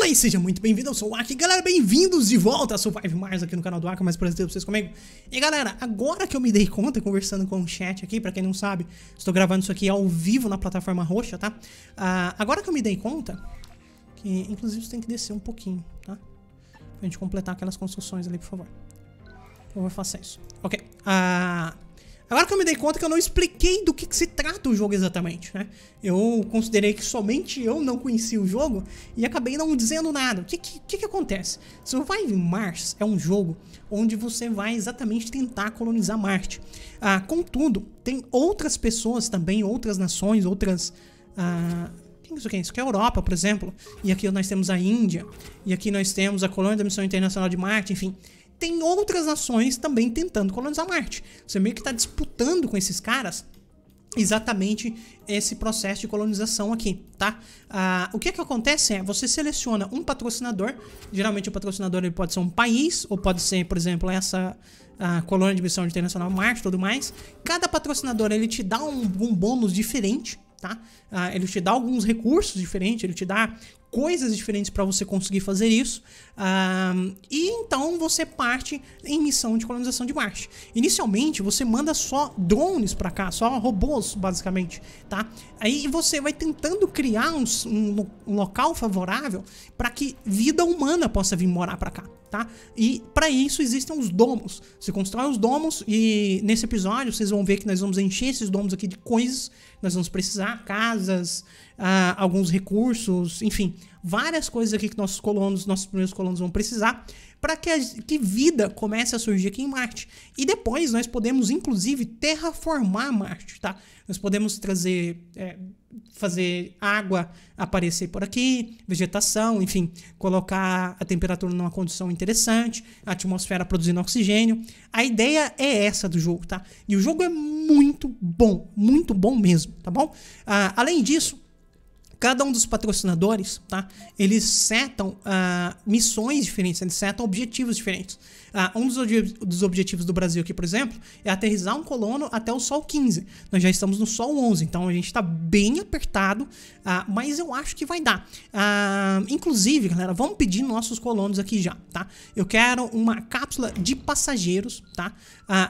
Olá e seja muito bem-vindo, eu sou o Aki. Galera, bem-vindos de volta a Survive Mars aqui no canal do Aki, mais prazer pra vocês comigo. E galera, agora que eu me dei conta, conversando com o chat aqui, pra quem não sabe, estou gravando isso aqui ao vivo na plataforma roxa, tá? Uh, agora que eu me dei conta, que inclusive você tem que descer um pouquinho, tá? Pra gente completar aquelas construções ali, por favor. Por favor, faça isso. Ok. Uh, Agora que eu me dei conta que eu não expliquei do que, que, se trata o jogo exatamente, né? Eu considerei que somente eu não conhecia o jogo e acabei não dizendo nada. O que, que, que acontece? Survive Mars é um jogo onde você vai exatamente tentar colonizar Marte. Ah, contudo, tem outras pessoas também, outras nações, outras... Ah, isso aqui? Isso aqui é a Europa, por exemplo. E aqui nós temos a Índia. E aqui nós temos a colônia da Missão Internacional de Marte, enfim tem outras nações também tentando colonizar Marte. Você meio que está disputando com esses caras exatamente esse processo de colonização aqui, tá? Ah, o que que acontece é, você seleciona um patrocinador, geralmente o patrocinador ele pode ser um país, ou pode ser, por exemplo, essa a colônia de missão internacional Marte e tudo mais. Cada patrocinador ele te dá um, um bônus diferente, tá? Ah, ele te dá alguns recursos diferentes, ele te dá coisas diferentes para você conseguir fazer isso. Uh, e então você parte em missão de colonização de Marte. Inicialmente você manda só drones para cá, só robôs basicamente, tá? Aí você vai tentando criar um, um, um local favorável para que vida humana possa vir morar para cá tá? E para isso existem os domos. Você constrói os domos e nesse episódio vocês vão ver que nós vamos encher esses domos aqui de coisas. Nós vamos precisar casas, uh, alguns recursos, enfim, várias coisas aqui que nossos colonos, nossos primeiros colonos vão precisar para que, que vida comece a surgir aqui em Marte. E depois nós podemos, inclusive, terraformar Marte, tá? Nós podemos trazer, é, fazer água aparecer por aqui, vegetação, enfim, colocar a temperatura numa condição interessante, a atmosfera produzindo oxigênio. A ideia é essa do jogo, tá? E o jogo é muito bom, muito bom mesmo, tá bom? Ah, além disso, cada um dos patrocinadores, tá? Eles setam uh, missões diferentes, eles setam objetivos diferentes. Uh, um dos, dos, objetivos do Brasil aqui, por exemplo, é aterrizar um colono até o Sol 15. Nós já estamos no Sol 11, então a gente está bem apertado, uh, mas eu acho que vai dar. inclusive, galera, vamos pedir nossos colonos aqui já, tá? Eu quero uma cápsula de passageiros, tá?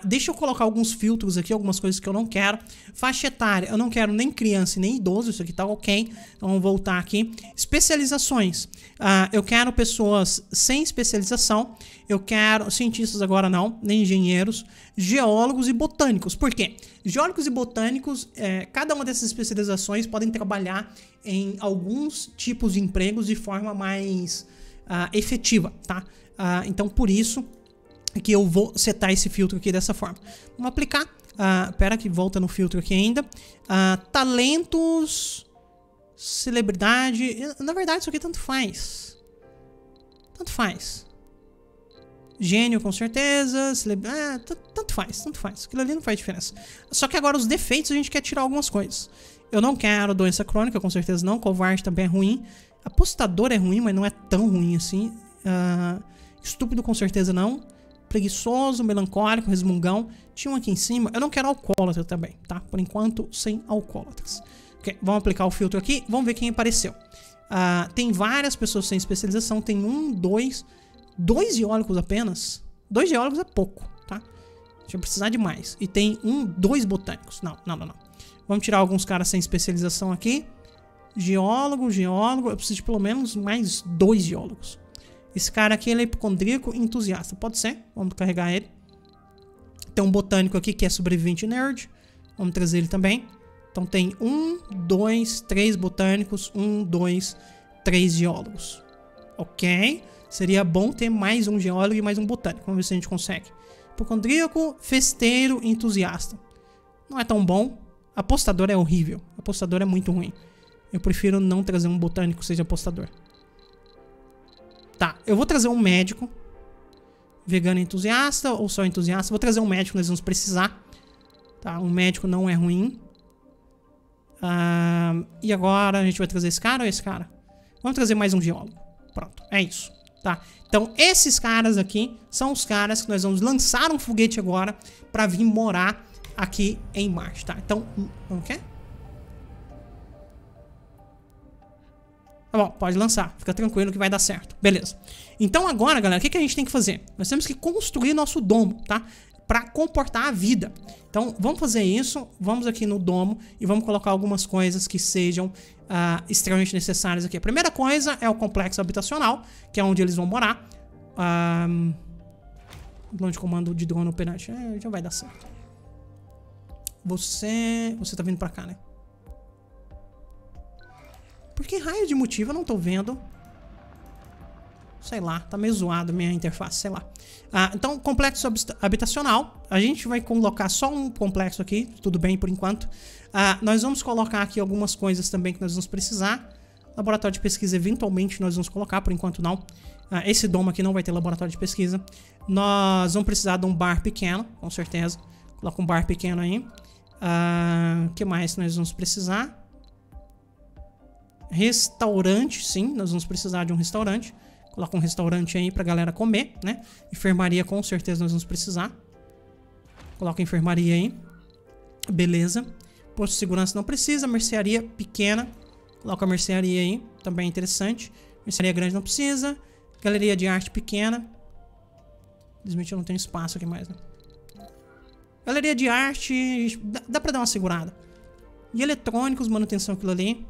deixa eu colocar alguns filtros aqui, algumas coisas que eu não quero. Faixa etária, eu não quero nem criança nem idoso, isso aqui tá ok. Então vamos voltar aqui. Especializações. Uh, eu quero pessoas sem especialização. Eu quero cientistas agora não, nem engenheiros, geólogos e botânicos. Por quê? Geólogos e botânicos, é, cada uma dessas especializações podem trabalhar em alguns tipos de empregos de forma mais uh, efetiva, tá? Uh, então por isso que eu vou setar esse filtro aqui dessa forma. Vamos aplicar. Uh, pera que volta no filtro aqui ainda. Uh, talentos celebridade. Na verdade, isso aqui tanto faz. Tanto faz. Gênio, com certeza. Ah, tanto faz, tanto faz. Aquilo ali não faz diferença. Só que agora os defeitos a gente quer tirar algumas coisas. Eu não quero doença crônica, com certeza não. Covarde também é ruim. Apostador é ruim, mas não é tão ruim assim. Uh, estúpido, com certeza não. Preguiçoso, melancólico, resmungão. Tinha um aqui em cima. Eu não quero alcoólatra também, tá? Por enquanto, sem alcoólatras. Okay, vamos aplicar o filtro aqui, vamos ver quem apareceu. Uh, tem várias pessoas sem especialização, tem um, dois, dois geólogos apenas. Dois geólogos é pouco, tá? A gente vai precisar de mais. E tem um, dois botânicos. Não, não, não, não. Vamos tirar alguns caras sem especialização aqui. Geólogo, geólogo. Eu preciso de pelo menos mais dois geólogos. Esse cara aqui ele é hipocondríaco entusiasta. Pode ser. Vamos carregar ele. Tem um botânico aqui que é sobrevivente nerd. Vamos trazer ele também. Então tem um, dois, três botânicos, um, dois, três geólogos. Ok? Seria bom ter mais um geólogo e mais um botânico. Vamos ver se a gente consegue. Hipocondríaco, festeiro, entusiasta. Não é tão bom. Apostador é horrível. Apostador é muito ruim. Eu prefiro não trazer um botânico seja apostador. Tá, eu vou trazer um médico. Vegano entusiasta ou só entusiasta. Vou trazer um médico, nós vamos precisar. Tá, um médico não é ruim. Uh, e agora a gente vai trazer esse cara ou esse cara? Vamos trazer mais um geólogo. Pronto, é isso. Tá? Então, esses caras aqui são os caras que nós vamos lançar um foguete agora para vir morar aqui em Marte, tá? Então, o quê? Tá bom, pode lançar. Fica tranquilo que vai dar certo. Beleza. Então agora, galera, o que, que a gente tem que fazer? Nós temos que construir nosso domo, tá? Pra comportar a vida. Então, vamos fazer isso. Vamos aqui no domo e vamos colocar algumas coisas que sejam uh, extremamente necessárias aqui. A primeira coisa é o complexo habitacional, que é onde eles vão morar. Um, plano de comando de drone operante. É, já vai dar certo. Você... Você tá vindo pra cá, né? Por que raio de motivo eu não tô vendo? Sei lá, tá meio zoado minha interface, sei lá. Ah, então, complexo habitacional. A gente vai colocar só um complexo aqui, tudo bem por enquanto. Ah, nós vamos colocar aqui algumas coisas também que nós vamos precisar. Laboratório de pesquisa, eventualmente, nós vamos colocar, por enquanto não. Ah, esse domo aqui não vai ter laboratório de pesquisa. Nós vamos precisar de um bar pequeno, com certeza. Coloca um bar pequeno aí. O uh, que mais nós vamos precisar? Restaurante, sim, nós vamos precisar de um restaurante. Coloca um restaurante aí pra galera comer, né? Enfermaria com certeza nós vamos precisar. Coloca enfermaria aí. Beleza. Posto de segurança não precisa. Mercearia pequena. Coloca a mercearia aí. Também é interessante. Mercearia grande não precisa. Galeria de arte pequena. Infelizmente eu não tenho espaço aqui mais, né? Galeria de arte. Dá, dá pra dar uma segurada. E eletrônicos, manutenção aquilo ali.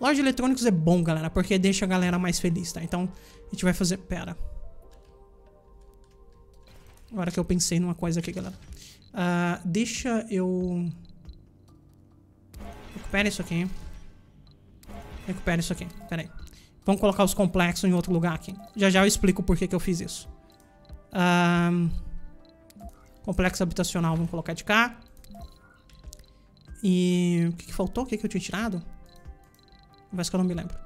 Loja de eletrônicos é bom, galera, porque deixa a galera mais feliz, tá? Então, a gente vai fazer... Pera. Agora que eu pensei numa coisa aqui, galera. Uh, deixa eu... Recupera isso aqui. Recupera isso aqui. Pera aí. Vamos colocar os complexos em outro lugar aqui. Já já eu explico por que, que eu fiz isso. Um, complexo habitacional, vamos colocar de cá. E o que, que faltou? O que, que eu tinha tirado? Vai que eu não me lembro.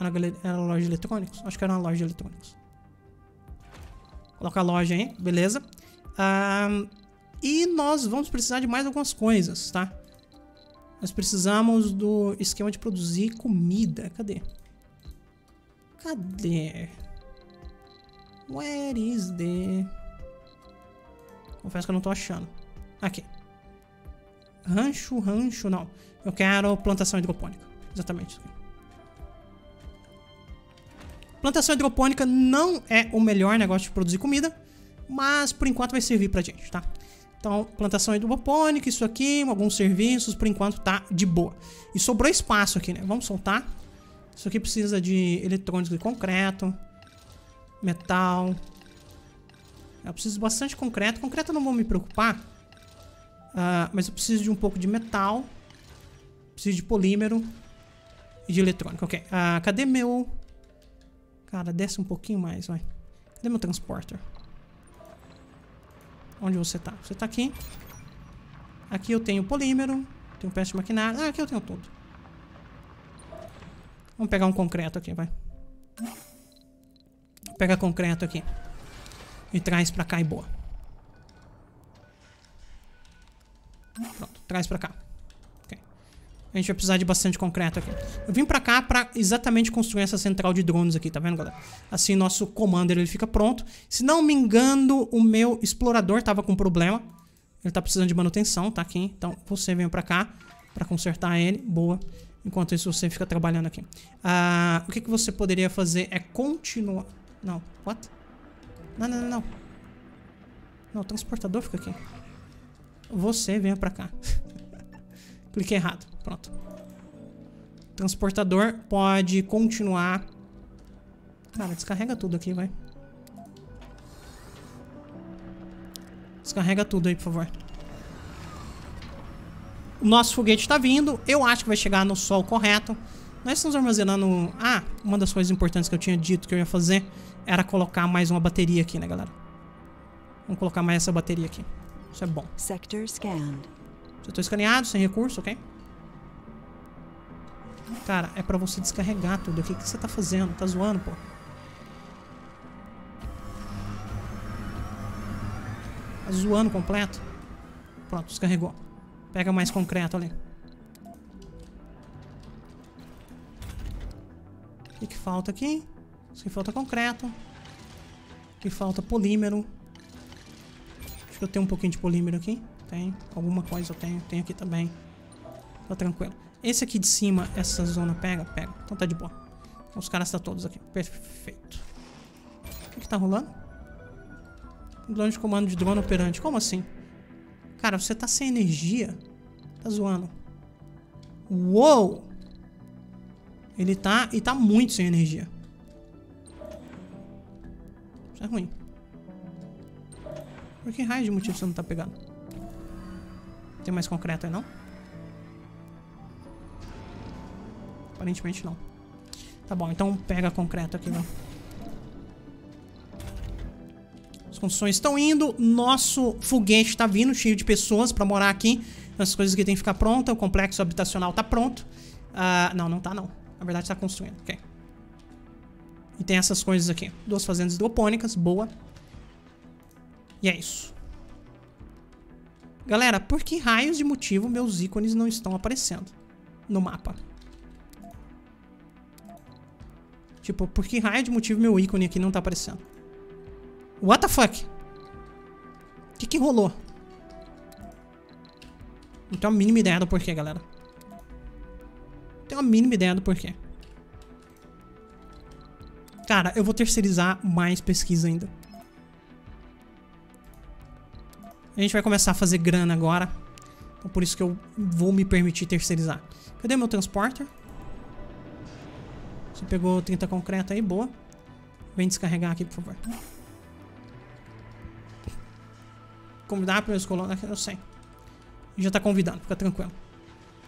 Era, era loja de eletrônicos? Acho que era uma loja de eletrônicos. Colocar a loja aí, beleza. Um, e nós vamos precisar de mais algumas coisas, tá? Nós precisamos do esquema de produzir comida. Cadê? Cadê? Where is the... Confesso que eu não tô achando. Aqui. Rancho, rancho, não. Eu quero plantação hidropônica. Exatamente. Plantação hidropônica não é o melhor negócio de produzir comida, mas por enquanto vai servir pra gente, tá? Então, plantação hidropônica, isso aqui, alguns serviços, por enquanto tá de boa. E sobrou espaço aqui, né? Vamos soltar. Isso aqui precisa de eletrônicos de concreto, metal. Eu preciso de bastante concreto. Concreto eu não vou me preocupar, uh, mas eu preciso de um pouco de metal. Preciso de polímero de eletrônico. Ok, uh, cadê meu... Cara, desce um pouquinho mais, vai. Cadê meu transporter? Onde você tá? Você tá aqui. Aqui eu tenho polímero. Tenho peça de maquinário. Ah, aqui eu tenho tudo. Vamos pegar um concreto aqui, vai. Pega concreto aqui. E traz pra cá e boa. Pronto, traz pra cá. A gente vai precisar de bastante concreto aqui. Eu vim pra cá pra exatamente construir essa central de drones aqui, tá vendo, galera? Assim, nosso commander ele fica pronto. Se não me engano, o meu explorador tava com problema. Ele tá precisando de manutenção, tá aqui. Então, você vem pra cá pra consertar ele. Boa. Enquanto isso, você fica trabalhando aqui. Ah, o que, que você poderia fazer é continuar... Não, what? Não, não, não, não. Não, o transportador fica aqui. Você venha pra cá. Cliquei errado. Pronto. Transportador pode continuar. Cara, descarrega tudo aqui, vai. Descarrega tudo aí, por favor. O nosso foguete está vindo. Eu acho que vai chegar no sol correto. Nós estamos armazenando... Ah, uma das coisas importantes que eu tinha dito que eu ia fazer era colocar mais uma bateria aqui, né, galera? Vamos colocar mais essa bateria aqui. Isso é bom. Sector scanned. Setor escaneado, sem recurso, ok? Cara, é pra você descarregar tudo. O que, que você tá fazendo? Tá zoando, pô. Tá zoando completo. Pronto, descarregou. Pega mais concreto ali. O que, que falta aqui? Isso aqui falta concreto. Aqui falta polímero. Acho que eu tenho um pouquinho de polímero aqui. Tem. Alguma coisa eu tenho. Tem aqui também. Tá tranquilo. Esse aqui de cima, essa zona pega? Pega. Então tá de boa. Os caras estão todos aqui. Perfeito. O que, que tá rolando? Drone de comando de drone operante. Como assim? Cara, você tá sem energia? Tá zoando. Uou! Ele tá... E tá muito sem energia. Isso é ruim. Por que raio de motivo você não tá pegando? Tem mais concreto aí, não? Aparentemente não. Tá bom, então pega concreto aqui, não. As construções estão indo. Nosso foguete tá vindo, cheio de pessoas pra morar aqui. As coisas que tem que ficar pronta. O complexo habitacional tá pronto. Uh, não, não tá não. Na verdade tá construindo, ok. E tem essas coisas aqui. Duas fazendas hidropônicas, boa. E é isso. Galera, por que raios de motivo meus ícones não estão aparecendo no mapa? Tipo, por que raio de motivo meu ícone aqui não tá aparecendo? What the fuck? O que que rolou? Não tenho a mínima ideia do porquê, galera. Não tenho a mínima ideia do porquê. Cara, eu vou terceirizar mais pesquisa ainda. A gente vai começar a fazer grana agora. Então por isso que eu vou me permitir terceirizar. Cadê meu transporter? Você pegou 30 concreto aí, boa. Vem descarregar aqui, por favor. Convidar para meus colonos, eu sei. Já tá convidando, fica tranquilo.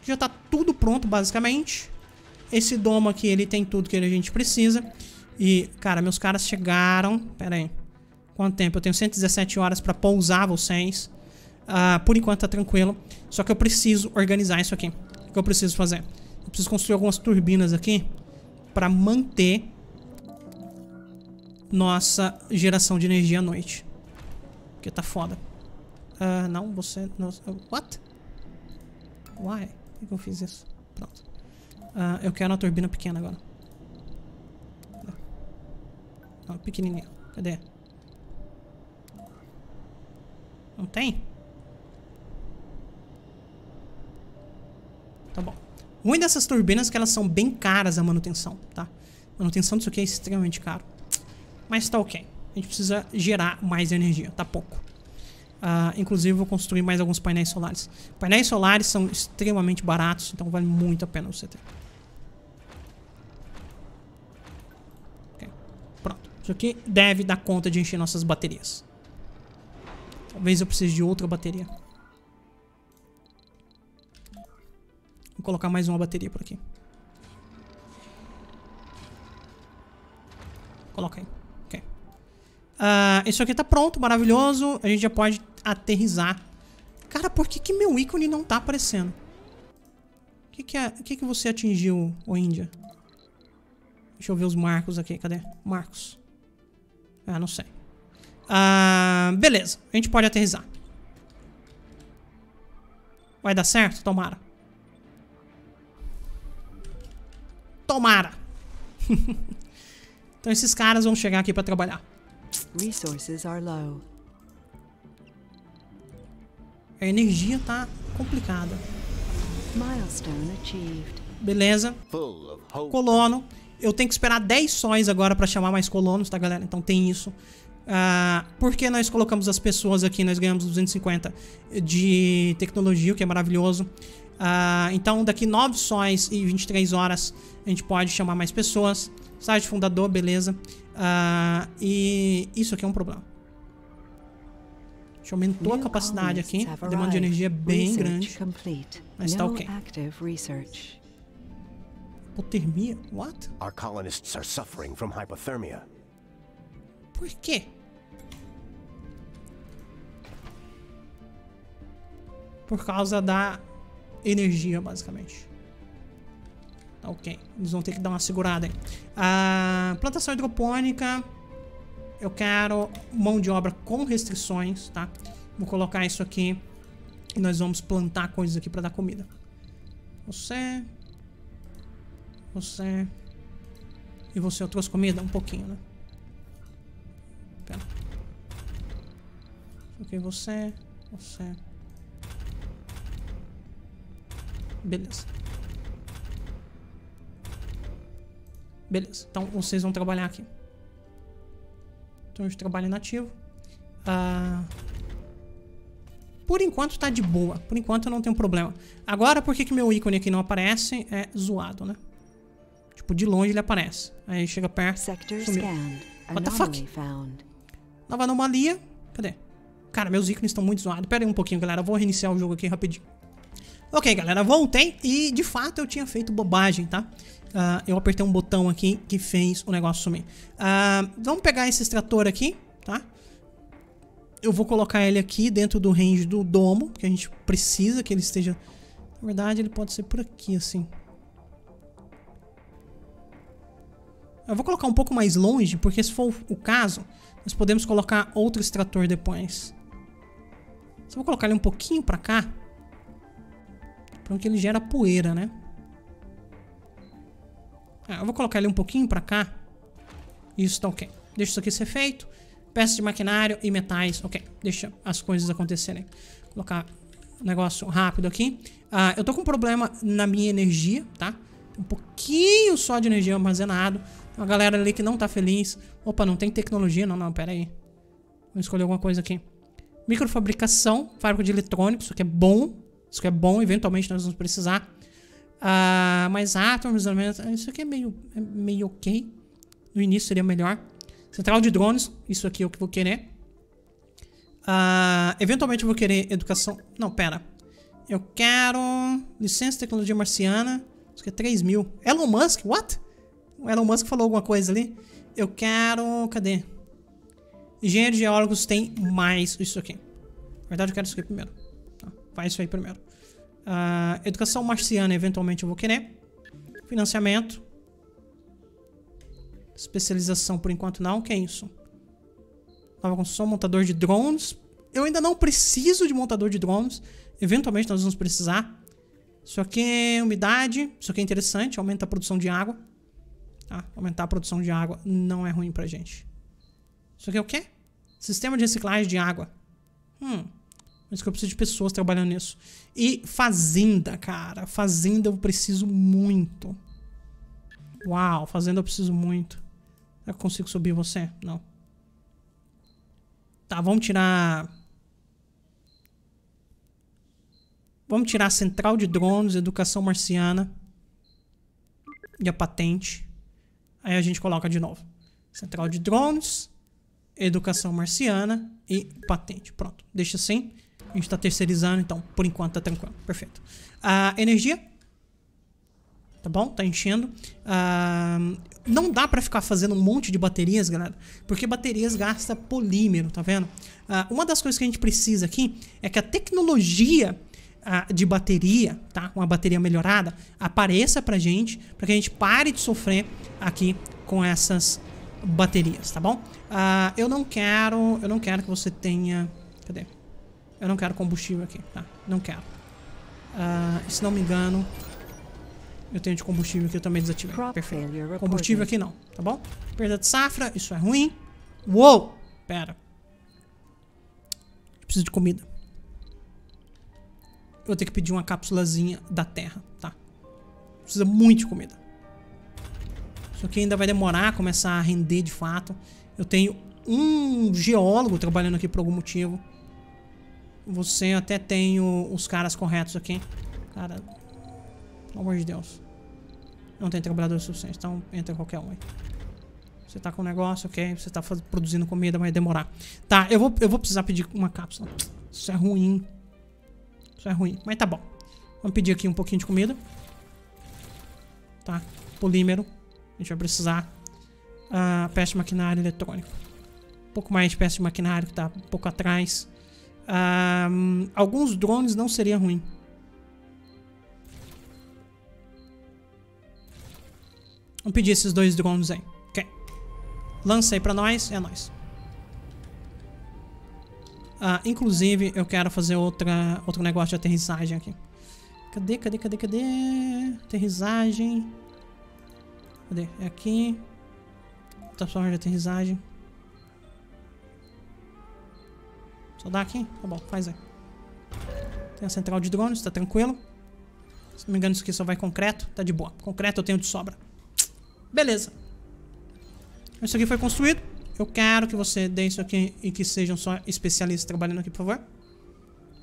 Já tá tudo pronto, basicamente. Esse domo aqui, ele tem tudo que a gente precisa. E, cara, meus caras chegaram... Pera aí. Quanto tempo? Eu tenho 117 horas pra pousar vocês. Uh, por enquanto tá tranquilo. Só que eu preciso organizar isso aqui. O que eu preciso fazer? Eu preciso construir algumas turbinas aqui para manter nossa geração de energia à noite. Porque tá foda. Uh, não, você... Não, what? Why? Por que eu fiz isso? Pronto. Uh, eu quero uma turbina pequena agora. Não, pequenininha. Cadê? Não tem? Tá bom. Ruim dessas turbinas é que elas são bem caras a manutenção, tá? A manutenção disso aqui é extremamente caro. Mas tá ok. A gente precisa gerar mais energia, tá pouco. Uh, inclusive, vou construir mais alguns painéis solares. Painéis solares são extremamente baratos, então vale muito a pena você ter. Okay. Pronto. Isso aqui deve dar conta de encher nossas baterias. Talvez eu precise de outra bateria. Vou colocar mais uma bateria por aqui. Coloca aí. Ok. Uh, isso aqui tá pronto, maravilhoso. A gente já pode aterrizar. Cara, por que, que meu ícone não tá aparecendo? O que que, é, que que você atingiu, ô Índia? Deixa eu ver os marcos aqui. Cadê? Marcos. Ah, não sei. Uh, beleza. A gente pode aterrizar. Vai dar certo? Tomara. Tomara. então esses caras vão chegar aqui para trabalhar. Resources are low. A energia tá complicada. Milestone achieved. Beleza. Colono. Eu tenho que esperar 10 sóis agora para chamar mais colonos, tá, galera? Então tem isso. Uh, porque nós colocamos as pessoas aqui, nós ganhamos 250 de tecnologia, o que é maravilhoso. Uh, então, daqui 9 sóis e 23 horas, a gente pode chamar mais pessoas. Site fundador, beleza. Uh, e isso aqui é um problema. A gente aumentou a capacidade aqui. A demanda de energia é bem grande. Mas tá ok. Hipotermia? What? Our colonists are suffering from hypothermia. Por quê? Por causa da energia, basicamente. Ok. Eles vão ter que dar uma segurada aí. Ah, plantação hidropônica. Eu quero mão de obra com restrições, tá? Vou colocar isso aqui. E nós vamos plantar coisas aqui pra dar comida. Você. Você. E você, eu trouxe comida? Um pouquinho, né? Ok, você. É, você. É. Beleza. Beleza, então vocês vão trabalhar aqui. Então de trabalho nativo. Ah, por enquanto tá de boa. Por enquanto não tem problema. Agora, por que, que meu ícone aqui não aparece? É zoado, né? Tipo, de longe ele aparece. Aí chega perto. Sumiu. What the fuck? Nova anomalia. Cadê? Cara, meus ícones estão muito zoados. Pera aí um pouquinho, galera. Vou reiniciar o jogo aqui rapidinho. Ok, galera, voltei e de fato eu tinha feito bobagem, tá? Uh, eu apertei um botão aqui que fez o negócio sumir. Uh, vamos pegar esse extrator aqui, tá? Eu vou colocar ele aqui dentro do range do domo, que a gente precisa que ele esteja... Na verdade, ele pode ser por aqui, assim. Eu vou colocar um pouco mais longe, porque se for o caso, nós podemos colocar outro extrator depois. Vou colocar ele um pouquinho pra cá. Porque ele gera poeira, né? Ah, eu vou colocar ele um pouquinho pra cá. Isso tá ok. Deixa isso aqui ser feito. Peças de maquinário e metais. Ok, deixa as coisas acontecerem. Vou colocar um negócio rápido aqui. Ah, eu tô com um problema na minha energia, tá? Um pouquinho só de energia armazenado. Uma galera ali que não tá feliz. Opa, não tem tecnologia. Não, não, pera aí. Vamos escolher alguma coisa aqui. Microfabricação, fábrica de eletrônicos. Isso aqui é bom. Isso aqui é bom. Eventualmente nós vamos precisar. Uh, mas átomos, isso aqui é meio, é meio ok. No início seria melhor. Central de drones, isso aqui é o que eu vou querer. Uh, eventualmente eu vou querer educação... Não, pera. Eu quero licença de tecnologia marciana. Isso aqui é 3 mil. Elon Musk? What? O Elon Musk falou alguma coisa ali. Eu quero... Cadê? Engenheiros geólogos tem mais isso aqui. Na verdade eu quero isso aqui primeiro. Tá, faz isso aí primeiro. Uh, educação marciana, eventualmente eu vou querer. Financiamento. Especialização, por enquanto não. O que é isso? Nova construção, montador de drones. Eu ainda não preciso de montador de drones. Eventualmente nós vamos precisar. Isso aqui é umidade. Isso aqui é interessante. Aumenta a produção de água. Tá? Aumentar a produção de água não é ruim pra gente. Isso aqui é o quê? Sistema de reciclagem de água. Hum. Mas que eu preciso de pessoas trabalhando nisso. E fazenda, cara. Fazenda eu preciso muito. Uau, fazenda eu preciso muito. Eu consigo subir você? Não. Tá, vamos tirar... Vamos tirar a central de drones, educação marciana. E a patente. Aí a gente coloca de novo. Central de drones, educação marciana e patente. Pronto, deixa assim. A gente tá terceirizando, então por enquanto tá tranquilo. Perfeito. A energia. Tá bom? Tá enchendo. Uh, não dá pra ficar fazendo um monte de baterias, galera. Porque baterias gasta polímero, tá vendo? Uh, uma das coisas que a gente precisa aqui é que a tecnologia uh, de bateria, tá? Uma bateria melhorada, apareça pra gente. Pra que a gente pare de sofrer aqui com essas baterias, tá bom? Eu não quero... Eu não quero que você tenha... Cadê? Eu não quero combustível aqui, tá? Não quero. Uh, se não me engano, eu tenho de combustível que eu também desativei. Perfeito. Combustível aqui não, tá bom? Perda de safra, isso é ruim. Uou! Pera. Eu preciso de comida. Eu vou ter que pedir uma cápsulazinha da terra, tá? Precisa muito de comida. Isso aqui ainda vai demorar a começar a render de fato. Eu tenho um geólogo trabalhando aqui por algum motivo. Você até tem o, os caras corretos aqui. Cara, pelo amor de Deus. Não tem trabalhador suficiente, então entra qualquer um aí. Você tá com um negócio, ok. Você tá faz, produzindo comida, vai demorar. Tá, eu vou, eu vou precisar pedir uma cápsula. Isso é ruim. Isso é ruim, mas tá bom. Vamos pedir aqui um pouquinho de comida. Tá, polímero. A gente vai precisar. Uh, peça de maquinário eletrônico. Um pouco mais de peça de maquinário que tá um pouco atrás. Um, alguns drones não seria ruim. Vamos pedir esses dois drones aí. Ok. Lança aí pra nós. É nóis. Uh, inclusive, eu quero fazer outra, outro negócio de aterrissagem aqui. Cadê, cadê, cadê, cadê? Aterrissagem. Cadê? É aqui. Outra forma de aterrissagem. Só dá aqui? Tá bom, faz aí. Tem a central de drones, tá tranquilo. Se não me engano, isso aqui só vai concreto. Tá de boa. Concreto eu tenho de sobra. Beleza. Isso aqui foi construído. Eu quero que você dê isso aqui e que sejam só especialistas trabalhando aqui, por favor.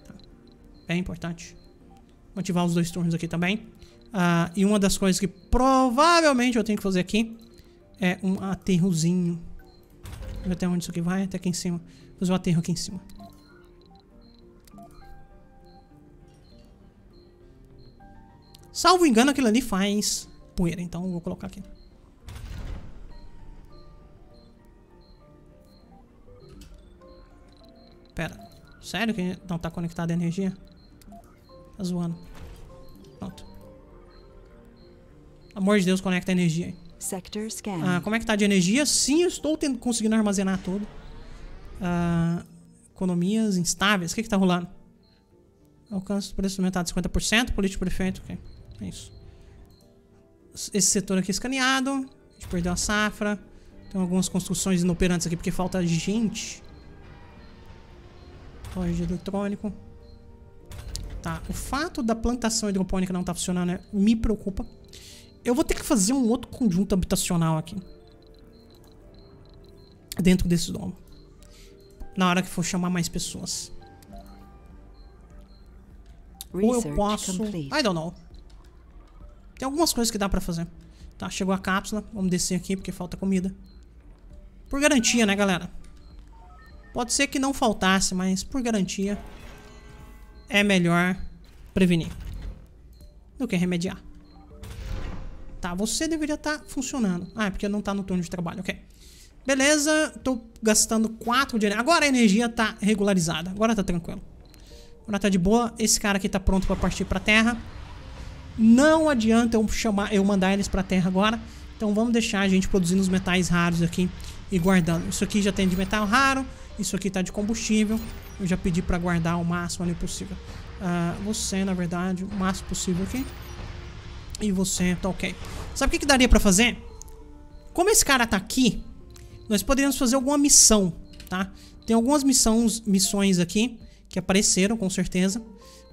Tá. É importante. Vou ativar os dois turnos aqui também. Uh, e uma das coisas que provavelmente eu tenho que fazer aqui é um aterrozinho. Ver até onde isso aqui vai, até aqui em cima. Vou fazer um aterro aqui em cima. Salvo engano, aquilo ali faz poeira, então eu vou colocar aqui. Pera, sério que não tá conectada a energia? Tá zoando. Pronto. Amor de Deus, conecta a energia aí. Ah, como é que tá de energia? Sim, eu estou tendo, conseguindo armazenar tudo. Ah, economias instáveis. O que que tá rolando? Alcance do preço aumentado de 50%. Político prefeito. Ok. É isso. Esse setor aqui escaneado. A gente perdeu a safra. Tem algumas construções inoperantes aqui porque falta gente. Loja eletrônico. Tá, o fato da plantação hidropônica não estar tá funcionando né, me preocupa. Eu vou ter que fazer um outro conjunto habitacional aqui. Dentro desse domo. Na hora que for chamar mais pessoas. Ou eu posso... I don't know. Tem algumas coisas que dá pra fazer. Tá, chegou a cápsula. Vamos descer aqui porque falta comida. Por garantia, né, galera? Pode ser que não faltasse, mas por garantia é melhor prevenir do que remediar. Tá, você deveria estar tá funcionando. Ah, é porque não tá no turno de trabalho, ok. Beleza, tô gastando 4 de energia. Agora a energia tá regularizada, agora tá tranquilo. Agora tá de boa. Esse cara aqui tá pronto pra partir pra terra. Não adianta eu chamar, eu mandar eles pra terra agora. Então vamos deixar a gente produzindo os metais raros aqui e guardando. Isso aqui já tem de metal raro. Isso aqui tá de combustível. Eu já pedi pra guardar o máximo ali possível. Uh, você, na verdade, o máximo possível aqui. E você tá ok. Sabe o que, que daria pra fazer? Como esse cara tá aqui, nós poderíamos fazer alguma missão, tá? Tem algumas missões, missões aqui que apareceram, com certeza.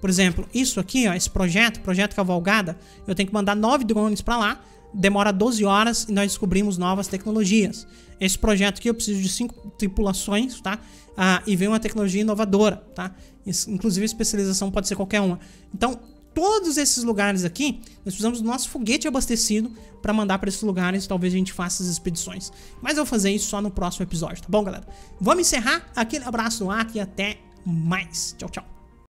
Por exemplo, isso aqui, ó, esse projeto, projeto Cavalgada, eu tenho que mandar nove drones para lá, demora 12 horas e nós descobrimos novas tecnologias. Esse projeto aqui eu preciso de cinco tripulações, tá? Ah, e vem uma tecnologia inovadora, tá? Inclusive especialização pode ser qualquer uma. Então, todos esses lugares aqui, nós precisamos do nosso foguete abastecido para mandar para esses lugares, talvez a gente faça as expedições. Mas eu vou fazer isso só no próximo episódio, tá bom, galera? Vamos encerrar. Aquele abraço no ar e até mais. Tchau, tchau.